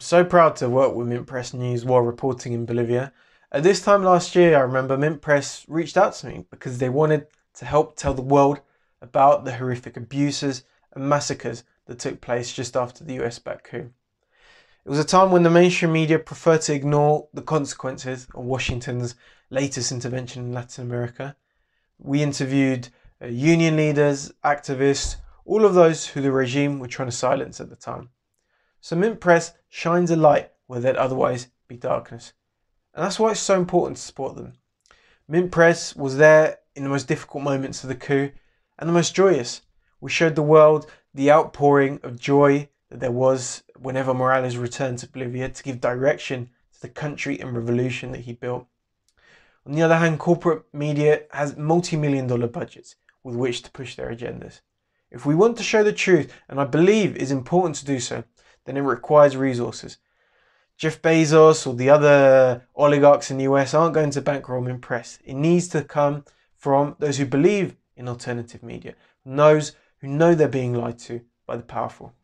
I'm so proud to work with MintPress News while reporting in Bolivia. At this time last year, I remember MintPress reached out to me because they wanted to help tell the world about the horrific abuses and massacres that took place just after the US backed coup. It was a time when the mainstream media preferred to ignore the consequences of Washington's latest intervention in Latin America. We interviewed uh, union leaders, activists, all of those who the regime were trying to silence at the time. So MintPress shines a light where there'd otherwise be darkness. And that's why it's so important to support them. MintPress was there in the most difficult moments of the coup and the most joyous. We showed the world the outpouring of joy that there was whenever Morales returned to Bolivia to give direction to the country and revolution that he built. On the other hand, corporate media has multi million dollar budgets with which to push their agendas. If we want to show the truth, and I believe it is important to do so, then it requires resources. Jeff Bezos or the other oligarchs in the US aren't going to bankroll MintPress. It needs to come from those who believe in alternative media, from those who know they're being lied to by the powerful.